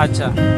अच्छा।